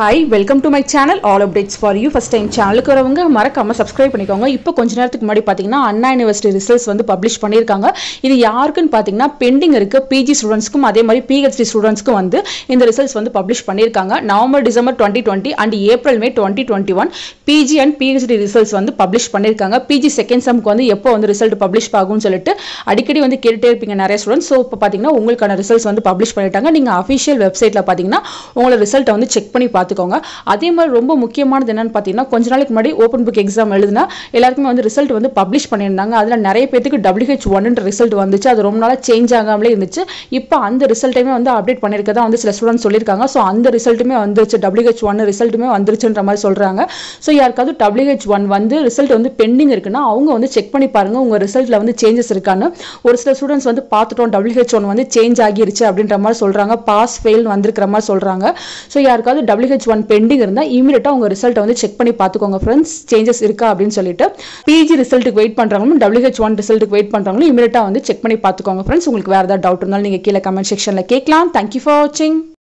Hi welcome to my channel all updates for you first time சேனலுக்கு வரவங்க மறக்காம subscribe பண்ணிக்கோங்க. இப்போ கொஞ்ச நேரத்துக்கு முன்னாடி பார்த்தீங்கன்னா அண்ணா யூனிவர்சிட்டி ரிசல்ட்ஸ் வந்து பப்ளிஷ் பண்ணியிருக்காங்க. இது யாருக்குன்னு பார்த்தீங்கன்னா பெண்டிங் இருக்குது பிஜி ஸ்டூடெண்ட்ஸ்க்கும் அதே மாதிரி பிஹெச்டி ஸ்டூடெண்ட்ஸ்க்கும் வந்து இந்த ரிசல்ட்ஸ் வந்து பப்ளிஷ் பண்ணியிருக்காங்க. November December twenty twenty and April May twenty twenty one PG and PhD results வந்து பப்ளிஷ் பண்ணியிருக்காங்க. பிஜி செகண்ட் செம்க்கு வந்து எப்போ வந்து ரிசல்ட் பப்ளிஷ் ஆகும்னு சொல்லிட்டு அடிக்கடி வந்து கேட்டுட்டே இருப்பீங்க நிறைய ஸ்டூடெண்ட்ஸ் ஸோ இப்போ பார்த்தீங்கன்னா உங்களுக்கான ரிசல்ட்ஸ் வந்து பப்ளிஷ் பண்ணிட்டாங்க. நீங்கள் அஃபிஷியல் வெப்சைட்டில் பார்த்தீங்கன்னா உங்களோட ரிசல்ட்டை வந்து செக் பண்ணி பார்த்து பார்த்துக்கோங்க அதே மாதிரி ரொம்ப முக்கியமானது என்னன்னு பார்த்தீங்கன்னா கொஞ்ச நாளைக்கு முன்னாடி ஓப்பன் புக் எக்ஸாம் எழுதுனா எல்லாருக்குமே வந்து ரிசல்ட் வந்து பப்ளிஷ் பண்ணியிருந்தாங்க. அதில் நிறைய பேத்துக்கு டபிள்யூஹெச் ஒன்ன்ற ரிசல்ட் வந்துச்சு. அது ரொம்ப நாளாக சேஞ்ச் ஆகாமலே இருந்துச்சு. இப்போ அந்த ரிசல்ட்டுமே வந்து அப்டேட் பண்ணியிருக்கதா வந்து சில ஸ்டூடெண்ட்ஸ் சொல்லியிருக்காங்க. ஸோ அந்த ரிசல்ட்டுமே வந்துருச்சு. டபிள்யூஹெச் ஒன் ரிசல்ட்டுமே வந்துருச்சுன்ற மாதிரி சொல்கிறாங்க ஸோ யாருக்காவது டபிள்யூஹெச் ஒன் வந்து ரிசல்ட் வந்து பெண்டிங் இருக்குன்னா அவங்க வந்து செக் பண்ணி பாருங்க. உங்கள் ரிசல்ட்டில் வந்து சேஞ்சஸ் இருக்கான்னு. ஒரு சில ஸ்டூடெண்ட்ஸ் வந்து பார்த்துட்டோம். டபிள்யூஹெச் ஒன் வந்து சேஞ்ச் ஆகிருச்சு அப்படின்ற மாதிரி சொல்கிறாங்க பாஸ் ஃபெயில் வந்திருக்கிற மாதிரி சொல்கிறாங்க ஸோ யாருக்காவது டபிள்யூஹெச் ஒன் பெண்டிங் இருந்தால் இமீடியட்டாக உங்கள் ரிசல்ட்டை வந்து செக் பண்ணி பார்த்துக்கோங்க ஃப்ரெண்ட்ஸ் சேஞ்சஸ் இருக்கா அப்படின்னு சொல்லிட்டு பிஜி ரிசல்ட்டுக்கு வெயிட் பண்ணுறவங்களும் டபிள்யூஹெச் ஒன் ரிசல்ட்டுக்கு வெயிட் பண்ணுறவங்களும் இமீடியட்டாக வந்து செக் பண்ணி பார்த்துக்கோங்க ஃப்ரெண்ட்ஸ் உங்களுக்கு வேறு ஏதாவது டவுட் இருந்தாலும் நீங்கள் கீழே கமெண்ட் செக்ஷனில் கேட்கலாம். தேங்க்யூ ஃபார் வாட்சிங்